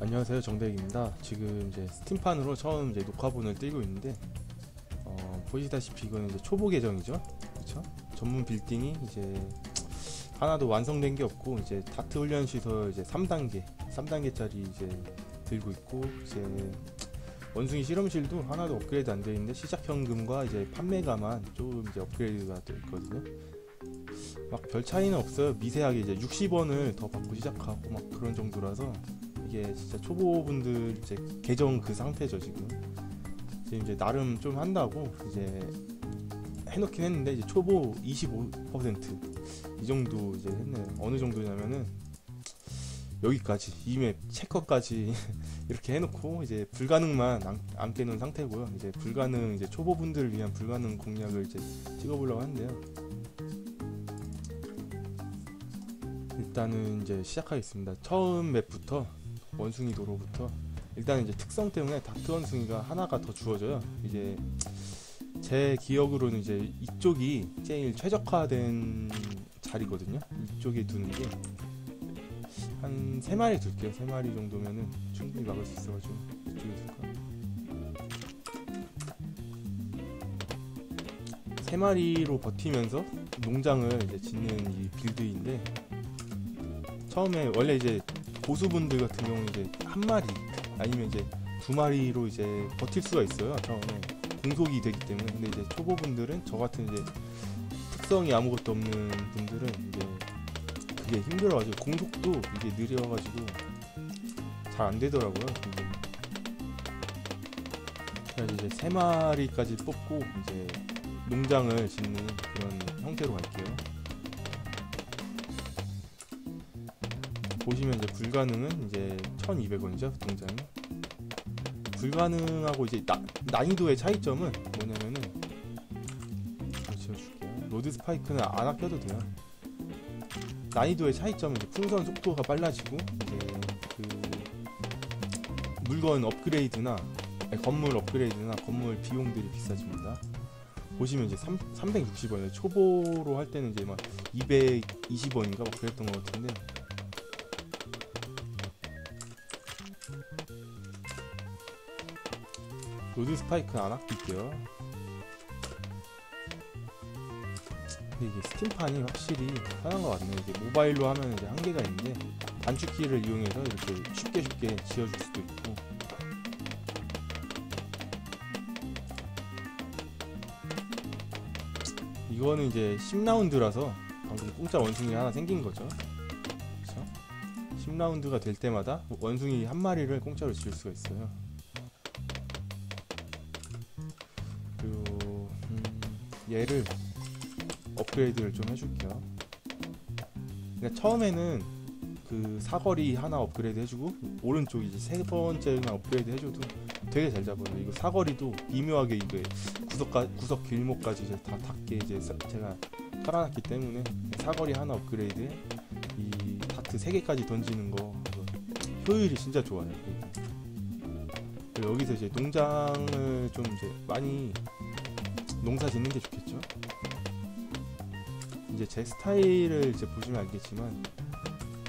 안녕하세요 정대익입니다. 지금 이제 스팀판으로 처음 이제 녹화본을 띄고 있는데 어, 보시다시피 이거는 이제 초보 계정이죠? 그쵸? 전문 빌딩이 이제 하나도 완성된 게 없고 이제 다트 훈련 시설 이제 3단계 3단계짜리 이제 들고 있고 이제 원숭이 실험실도 하나도 업그레이드 안 되어 있는데 시작 현금과 이제 판매가만 좀 이제 업그레이드가 되어 있거든요. 막 별 차이는 없어요. 미세하게 이제 60원을 더 받고 시작하고 막 그런 정도라서 이게 진짜 초보분들 이제 계정 그 상태죠 지금. 지금 이제 나름 좀 한다고 이제 해놓긴 했는데 이제 초보 25%이 정도 이제 했네요. 어느 정도냐면은 여기까지 이맵 체커까지 이렇게 해놓고 이제 불가능만 안, 안 깨놓은 상태고요. 이제 불가능 이제 초보분들을 위한 불가능 공략을 이제 찍어보려고 하는데요. 일단은 이제 시작하겠습니다. 처음 맵부터 원숭이 도로부터 일단 이제 특성 때문에 다트 원숭이가 하나가 더 주어져요. 이제 제 기억으로는 이제 이쪽이 제일 최적화된 자리거든요. 이쪽에 두는 게 한 세 마리 둘게요. 세 마리 정도면은 충분히 막을 수 있어가지고 이쪽에 둘까. 세 마리로 버티면서 농장을 이제 짓는 이 빌드인데 처음에 원래 이제 고수분들 같은 경우는 이제 한 마리 아니면 이제 두 마리로 이제 버틸 수가 있어요. 처음에 공속이 되기 때문에. 근데 이제 초보분들은 저 같은 이제 특성이 아무것도 없는 분들은 이제 그게 힘들어가지고 공속도 이게 느려가지고 잘 안 되더라고요 그래서 이제 세 마리까지 뽑고 이제 농장을 짓는 그런 형태로 갈게요 보시면 이제 불가능은 이제 1200원이죠 농장이. 불가능하고 이제 나, 난이도의 차이점은 뭐냐면은 잘 지어줄게요. road spike는 안 아껴도 돼요. 난이도의 차이점은 이제 풍선 속도가 빨라지고 이제 그 물건 업그레이드나 아니, 건물 업그레이드나 건물 비용들이 비싸집니다. 보시면 이제 3, 360원이에요. 초보로 할 때는 이제 막 220원인가 막 그랬던 것 같은데 road spike 안 아낄게요. 이게 스팀판이 확실히 편한 것 같네요. 이게 모바일로 하면 이제 한계가 있는데 단축키를 이용해서 이렇게 쉽게 쉽게 지어줄 수도 있고 이거는 이제 10라운드라서 방금 공짜 원숭이 하나 생긴 거죠. 10라운드가 될 때마다 원숭이 한 마리를 공짜로 지을 수가 있어요. 그리고 음, 얘를 업그레이드를 좀 해줄게요. 그러니까 처음에는 그 사거리 하나 업그레이드 해주고 오른쪽 이제 세 번째나 업그레이드 해줘도 되게 잘 잡아요. 이거 사거리도 미묘하게 이게 구석가, 구석 길목까지 이제 다 닿게 이제 사- 제가 깔아놨기 때문에 사거리 하나 업그레이드에 이 다트 세 개까지 던지는 거 효율이 진짜 좋아요. 여기서 이제 농장을 좀 이제 많이 농사 짓는 게 좋겠죠. 이제 제 스타일을 이제 보시면 알겠지만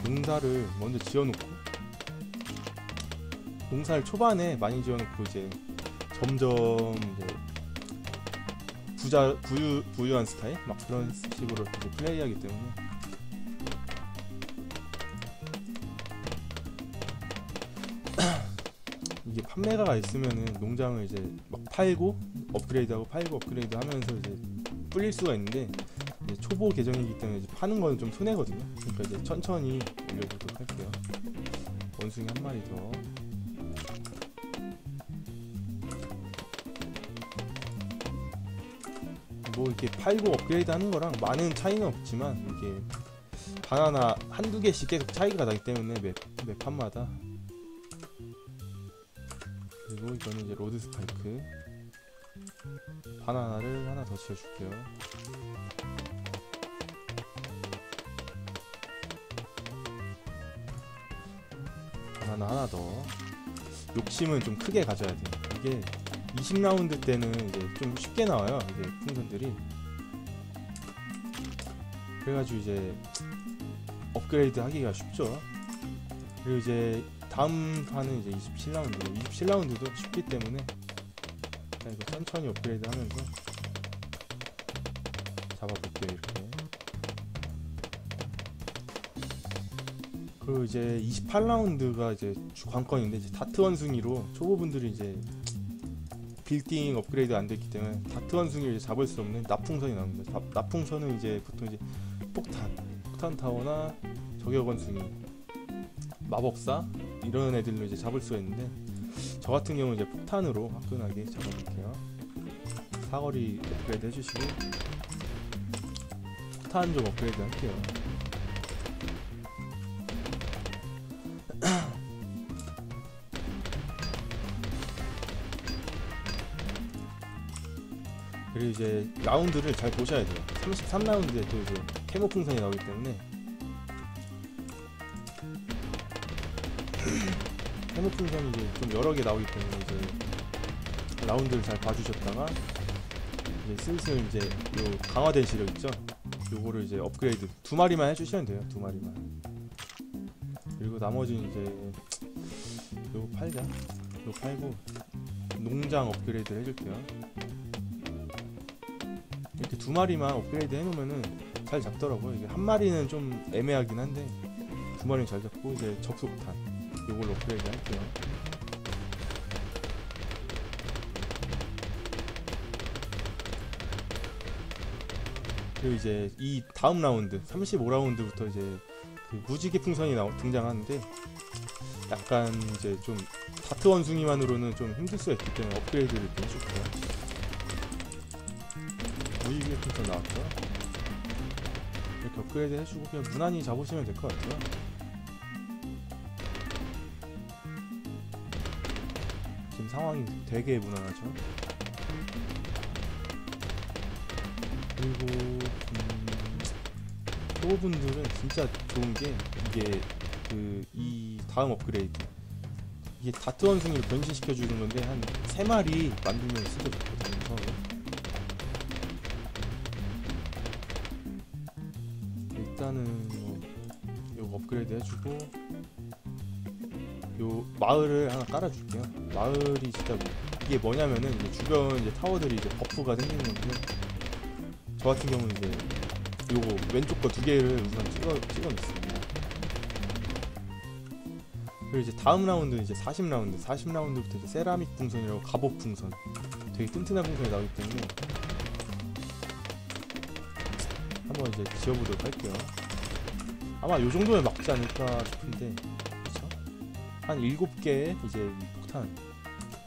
농사를 먼저 지어놓고 농사를 초반에 많이 지어놓고 이제 점점 이제 부자 부유 부유한 스타일 막 그런 식으로 이제 플레이하기 때문에 이게 판매가가 있으면은 농장을 이제 막 팔고 업그레이드하고 팔고 업그레이드 하면서 이제 불릴 수가 있는데 초보 계정이기 때문에 이제 파는 거는 좀 손해거든요. 그러니까 이제 천천히 올려보도록 할게요. 원숭이 한 마리 더. 뭐 이렇게 팔고 업그레이드 하는 거랑 많은 차이는 없지만 이게 바나나 한두 개씩 계속 차이가 나기 때문에 맵, map 판마다 그리고 이거는 이제 road spike. 바나나를 하나 더 지어줄게요. 바나나 하나 더. 욕심은 좀 크게 가져야 돼요. 이게 20라운드 때는 이제 좀 쉽게 나와요 이게 풍선들이. 그래가지고 이제 업그레이드 하기가 쉽죠? 그리고 이제 다음 판은 이제 27라운드 27라운드도 쉽기 때문에 자, 이거 천천히 업그레이드 하면서 잡아볼게요 이렇게 그리고 이제 28라운드가 이제 주 관건인데 이제 다트 원숭이로 초보분들이 이제 빌딩 업그레이드 안 됐기 때문에 다트 원숭이를 이제 잡을 수 없는 나풍선이 나옵니다. 나- 나풍선은 이제 보통 이제 폭탄, 폭탄 타워나 저격 원숭이, 마법사 이런 애들로 이제 잡을 수가 있는데 저 같은 경우 이제 폭탄으로 화끈하게 잡아볼게요. 사거리 업그레이드 해주시고 폭탄 좀 업그레이드 할게요. 그리고 이제 라운드를 잘 보셔야 돼요. 33라운드에 또 이제 캐모 풍선이 나오기 때문에 캐모 풍선이 이제 좀 여러 개 나오기 때문에 이제 라운드를 잘 봐주셨다가 이제 슬슬 이제 요 강화된 시력 있죠? 요거를 이제 업그레이드 두 마리만 해주시면 돼요. 두 마리만. 그리고 나머지는 이제 요거 팔자. 요거 팔고 농장 업그레이드 해줄게요. 이렇게 두 마리만 업그레이드 해놓으면은 잘 잡더라고요. 이게 한 마리는 좀 애매하긴 한데 두 마리는 잘 잡고 이제 접속탄 요걸로 업그레이드 할게요. 그리고 이제 이 다음 라운드 35라운드부터 이제 그 무지개 풍선이 나오, 등장하는데 약간 이제 좀 다트 원숭이만으로는 좀 힘들 수가 있기 때문에 업그레이드를 좀 해줄게요. 무지개 풍선 나왔죠? 이렇게 업그레이드 해주고 그냥 무난히 잡으시면 될 것 같아요. 상황이 되게 무난하죠. 그리고 음, 초보분들은 진짜 좋은 게 이게 그 이 다음 업그레이드 이게 다트 원숭이를 변신시켜 주는 건데 한 세 마리 만들면 진짜 좋거든요. 일단은 뭐 요거 업그레이드 해주고 요 마을을 하나 깔아줄게요. 마을이 진짜 이게 뭐냐면은 이제 주변 이제 타워들이 이제 buff가 생기는 건데 저 같은 경우는 이제 요거 왼쪽 거 두 개를 우선 찍어 찍어 놓습니다. 그리고 이제 다음 라운드 이제 40라운드 40라운드부터 이제 세라믹 풍선이라고 갑옷 풍선 되게 튼튼한 풍선이 나오기 때문에 한번 이제 지어보도록 할게요. 아마 요 정도면 막지 않을까 싶은데? 한 7개의 이제 이 폭탄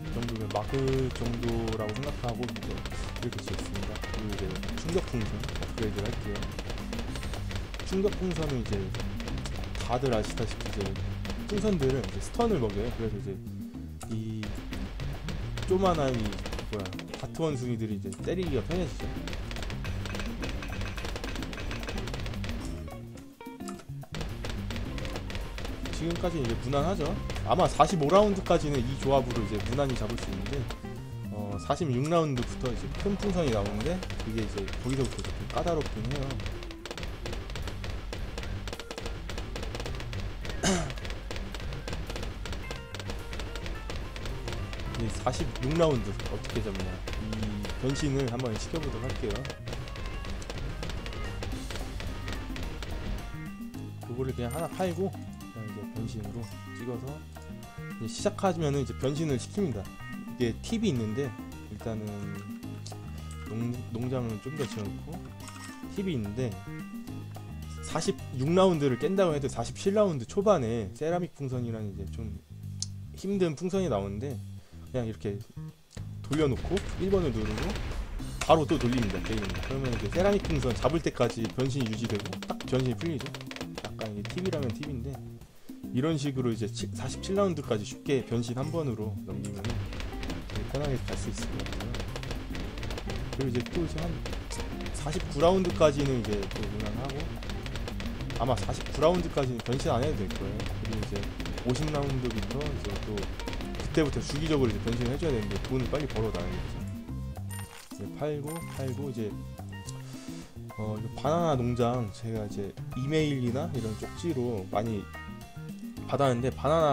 이 정도면 막을 정도라고 생각하고 이제 이렇게 지었습니다. 그리고 이제 충격 풍선 업그레이드를 할게요. 충격 풍선은 이제 다들 아시다시피 이제 풍선들은 이제 스턴을 먹여요. 그래서 이제 이 조만한 이 뭐야 다트 원숭이들이 이제 때리기가 편해지죠. 지금까지 이제 무난하죠. 아마 45라운드까지는 이 조합으로 이제 무난히 잡을 수 있는데 어 46라운드부터 이제 큰 풍선이 나오는데 그게 이제 거기서부터 좀 까다롭긴 해요. 이제 46라운드 어떻게 잡냐 이 변신을 한번 시켜보도록 할게요. 그거를 그냥 하나 팔고 변신으로 찍어서 이제 시작하면은 이제 변신을 시킵니다. 이게 팁이 있는데 일단은 농, 농장을 좀 더 지어놓고 팁이 있는데 46라운드를 깬다고 해도 47라운드 초반에 세라믹 풍선이라는 이제 좀 힘든 풍선이 나오는데 그냥 이렇게 돌려놓고 1번을 누르고 바로 또 돌립니다 게임 그러면 이제 세라믹 풍선 잡을 때까지 변신이 유지되고 딱 변신이 풀리죠 약간 이게 팁이라면 팁인데 이런 식으로 이제 47라운드까지 쉽게 변신 한 번으로 넘기면 되게 편하게 갈 수 있을 것 같아요. 그리고 이제 또 이제 한 49라운드까지는 이제 또 무난하고 아마 49라운드까지는 변신 안 해도 될 거예요. 그리고 이제 50라운드부터 이제 또 그때부터 주기적으로 이제 변신을 해줘야 되는데 돈을 빨리 벌어 놔야겠죠. 이제 팔고 팔고 이제 어, 바나나 농장 제가 이제 이메일이나 이런 쪽지로 많이 받았는데 바나나